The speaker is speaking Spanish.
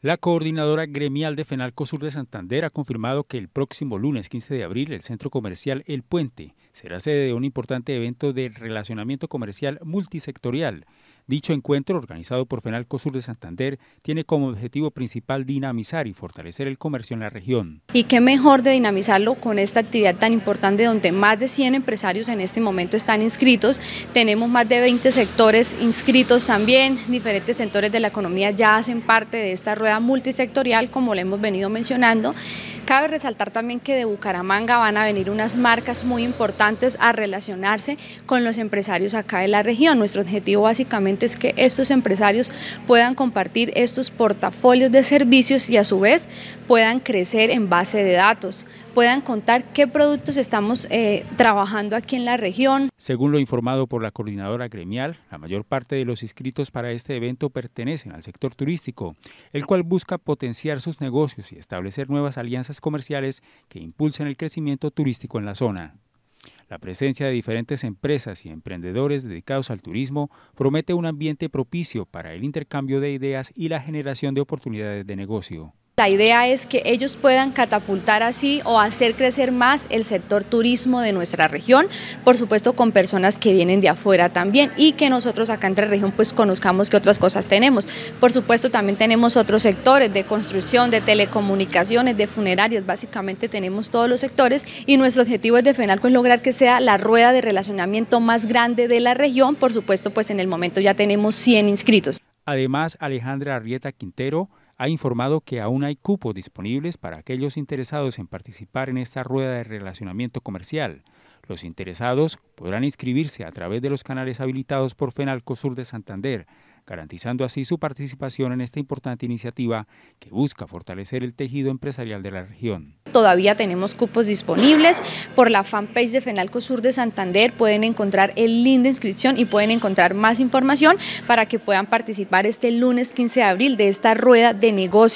La coordinadora gremial de FENALCO Sur de Santander ha confirmado que el próximo lunes 15 de abril el centro comercial El Puente será sede de un importante evento de relacionamiento comercial multisectorial Dicho encuentro, organizado por FENALCO Sur de Santander, tiene como objetivo principal dinamizar y fortalecer el comercio en la región. Y qué mejor de dinamizarlo con esta actividad tan importante donde más de 100 empresarios en este momento están inscritos. Tenemos más de 20 sectores inscritos también, diferentes sectores de la economía ya hacen parte de esta rueda multisectorial, como lo hemos venido mencionando. Cabe resaltar también que de Bucaramanga van a venir unas marcas muy importantes a relacionarse con los empresarios acá de la región. Nuestro objetivo básicamente es que estos empresarios puedan compartir estos portafolios de servicios y a su vez puedan crecer en base de datos, puedan contar qué productos estamos eh, trabajando aquí en la región. Según lo informado por la coordinadora gremial, la mayor parte de los inscritos para este evento pertenecen al sector turístico, el cual busca potenciar sus negocios y establecer nuevas alianzas comerciales que impulsen el crecimiento turístico en la zona. La presencia de diferentes empresas y emprendedores dedicados al turismo promete un ambiente propicio para el intercambio de ideas y la generación de oportunidades de negocio. La idea es que ellos puedan catapultar así o hacer crecer más el sector turismo de nuestra región, por supuesto con personas que vienen de afuera también y que nosotros acá en la región pues conozcamos qué otras cosas tenemos. Por supuesto también tenemos otros sectores de construcción, de telecomunicaciones, de funerarias, básicamente tenemos todos los sectores y nuestro objetivo es de FENALCO es lograr que sea la rueda de relacionamiento más grande de la región, por supuesto pues en el momento ya tenemos 100 inscritos. Además, Alejandra Arrieta Quintero ha informado que aún hay cupos disponibles para aquellos interesados en participar en esta rueda de relacionamiento comercial. Los interesados podrán inscribirse a través de los canales habilitados por FENALCO Sur de Santander, garantizando así su participación en esta importante iniciativa que busca fortalecer el tejido empresarial de la región. Todavía tenemos cupos disponibles. Por la fanpage de FENALCO Sur de Santander pueden encontrar el link de inscripción y pueden encontrar más información para que puedan participar este lunes 15 de abril de esta rueda de negocio.